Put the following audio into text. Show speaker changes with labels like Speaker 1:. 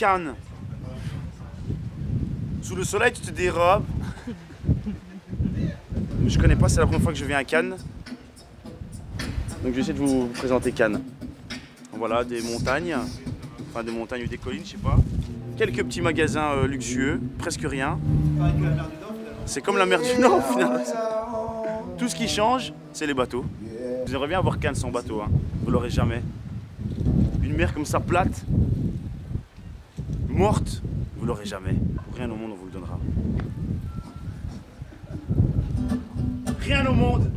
Speaker 1: Cannes. Sous le soleil, tu te dérobes. Je connais pas, c'est la première fois que je viens à Cannes. Donc je vais essayer de vous présenter Cannes. Voilà, des montagnes, enfin des montagnes ou des collines, je sais pas. Quelques petits magasins euh, luxueux, presque rien. C'est comme la mer du Nord au final. Tout ce qui change, c'est les bateaux. J'aimerais bien avoir Cannes sans bateau, hein. vous l'aurez jamais. Une mer comme ça plate, morte, vous l'aurez jamais. Rien au monde on vous le donnera. Rien au monde